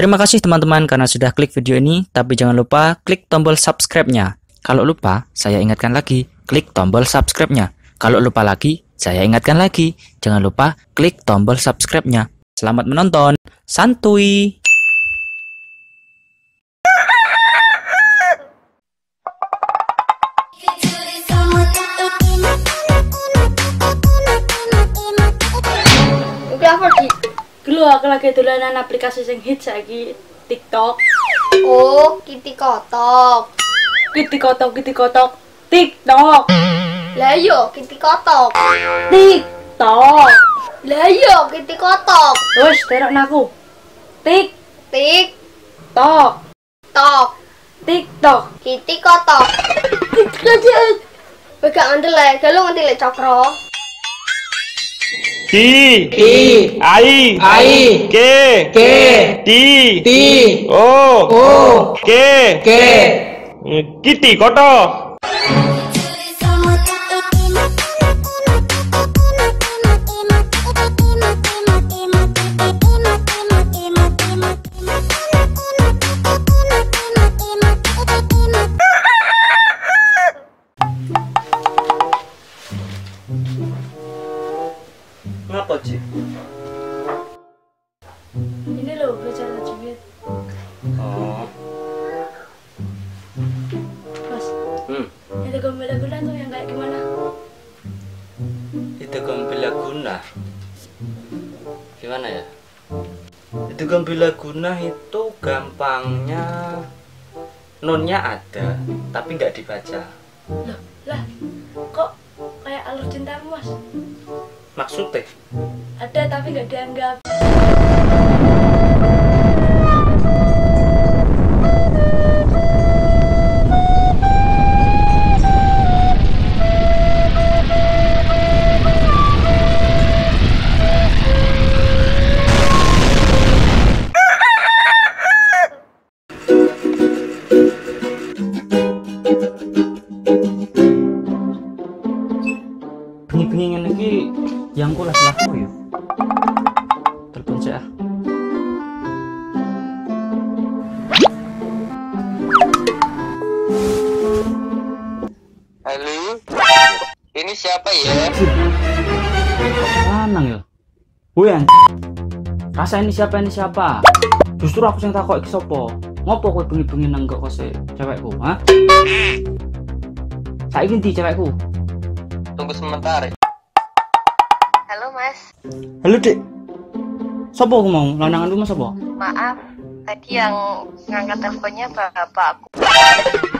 Terima kasih teman-teman karena sudah klik video ini, tapi jangan lupa klik tombol subscribe-nya. Kalau lupa, saya ingatkan lagi, klik tombol subscribe-nya. Kalau lupa lagi, saya ingatkan lagi, jangan lupa klik tombol subscribe-nya. Selamat menonton, santuy! Lagi dolanan aplikasi sing hits saiki TikTok. Oh, Kitty kotok. Kiti kotok, kiti kotok. TikTok. Lah yo Kitty kotok. TikTok. Lah yo Kitty kotok. Wes, terok naku. TikTok. Tik tok. TikTok. Kitty kotok. Kowe gak ngandel le, galu ngerti le cokro. Ki. Ki. Ai. Ai. Ke. Ke. Ti. Ti. O. O. Ke. Ke. Kiti koto. Ngapa, Ci? Ini loh belajar tajwid. Oh, Mas, hmm. itu gembala-gembala tuh yang kayak gimana? Itu gembila guna. Gimana ya? Itu gembila guna itu gampangnya nonnya ada, tapi nggak dibaca. Loh, lah. Maksudnya? Ada tapi nggak dianggap. Halo, ini siapa ya? Lanang ya. Woi, an- rasa ini siapa ini siapa? Justru aku yang takut iki sapa? Ngopo kowe bengi-bengi nang kok kose cewekku, ha? Saiki ndi cewekku? Tunggu sebentar. Halo Mas, Halo, Dik. Sopo aku mau? Lanangan rumah sopo? maaf. Tadi yang ngangkat teleponnya bapakku. I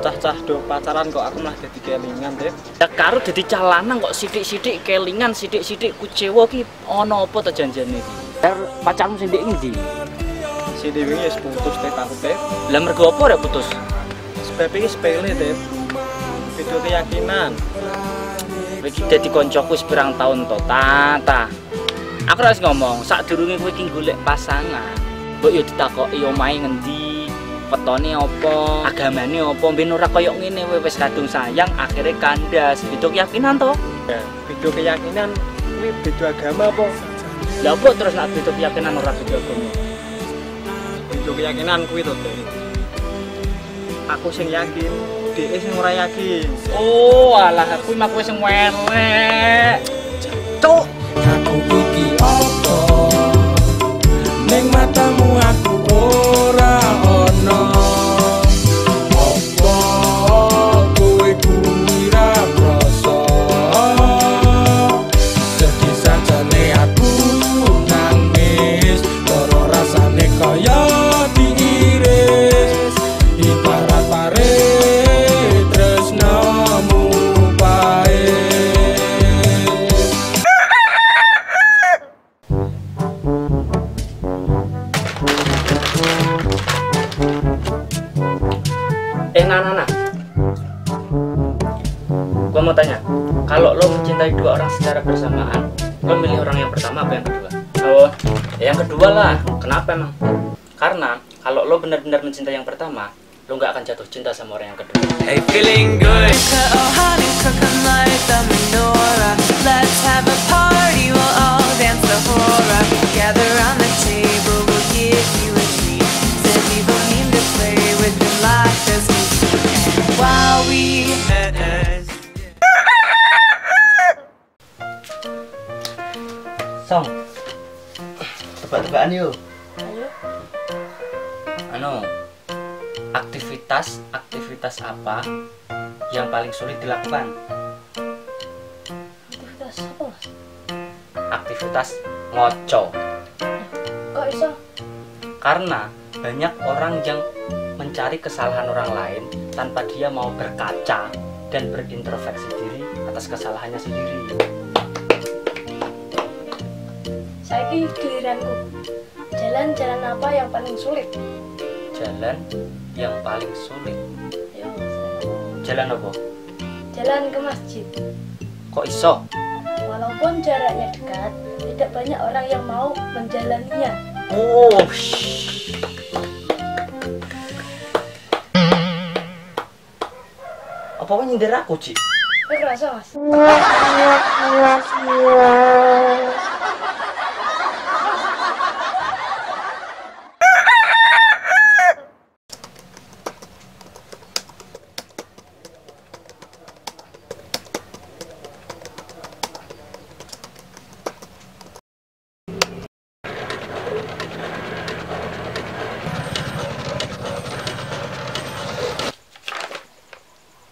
cah-cah do pacaran kok aku malah jadi kelingan tip. Ya karo dadi calanang kok sithik-sithik kelingan sithik-sithik kucewa ki ana apa ta janjane iki? Pacarmu sing ndek ndi? Si Dewi ya putus tip aku tip. Lah mergo apa rek putus? Sebab ini sepele tip. Video keyakinan. Iki dadi koncoku wis pirang tahun to, Tata. Aku harus ngomong, sak durunge kowe iki golek pasangan. Mbok yo ditakoki omahe ngendi, wetone apa, agamane apa, ben ora koyo ngene wis kadung sayang akhirnya kandas. Beda keyakinan to. Ya, video keyakinan ini beda agama apa? Lah apa terus nak beda keyakinan ora beda agama? Video keyakinan kuwi to. Aku sing yakin, dia sing ora yakin. Oh, alah aku kowe sing welek. Mau tanya kalau lo mencintai dua orang secara bersamaan lo milih orang yang pertama apa yang kedua oh ya yang kedua lah kenapa emang karena kalau lo benar-benar mencintai yang pertama lo nggak akan jatuh cinta sama orang yang kedua Hey, feeling good. Oh, honey, so come light the menorah. Let's have a party, we'll all dance the hora. Gather round the table, we'll give you tebak-tebakan yuk Ayo. anu aktivitas aktivitas apa yang paling sulit dilakukan Aktivitas apa mas? aktivitas ngoco Kok iso? karena banyak orang yang mencari kesalahan orang lain tanpa dia mau berkaca dan berintrospeksi diri atas kesalahannya sendiri Saya giliranku. Jalan-jalan apa yang paling sulit? jalan yang paling sulit Ayo. jalan apa Jalan ke masjid. kok iso Walaupun jaraknya dekat, tidak banyak orang yang mau menjalaninya. oh shh. apa nyindir aku Ci? Kok kerasa mas?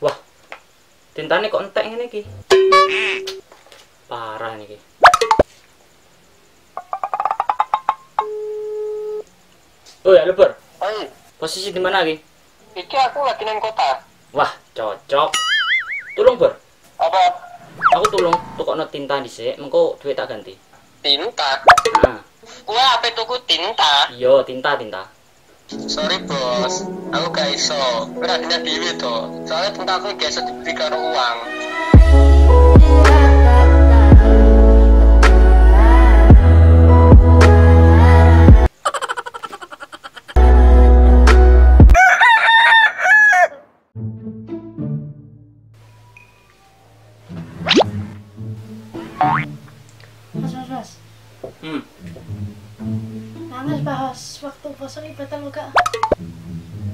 Wah, tintane kok entek ngene iki. Parah niki. Oh ya, Lebur. Oi, Posisi di mana iki? iki aku lagi nang kota. Wah, cocok. Tulung, Bur. Apa? Aku tulung tukokno tinta dhisik, mengko duit tak ganti. Tinta. Nah, Kue apa tuku tinta? iya tinta tinta. Sorry bos, aku gak iso. Punya duit tuh. Soalnya tinta aku gak iso dibeli karo uang. Ini batal enggak?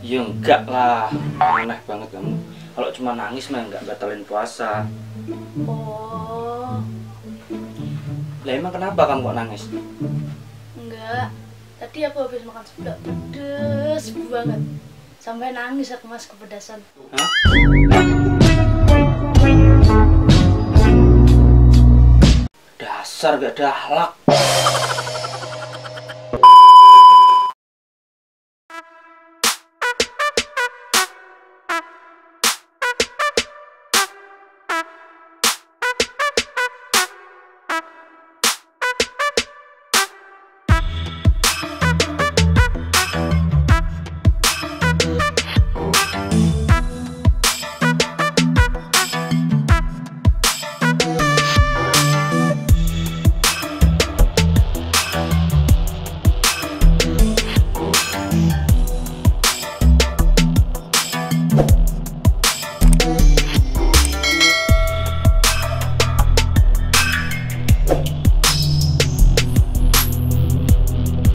Ya enggak lah, aneh banget kamu. Kalau cuma nangis mah enggak batalin puasa. Oh, Lah emang kenapa kamu kok nangis? enggak. Tadi aku habis makan seblak pedes banget. Sampai nangis aku mas kepedasan. Hah? Dasar gak ada akhlak.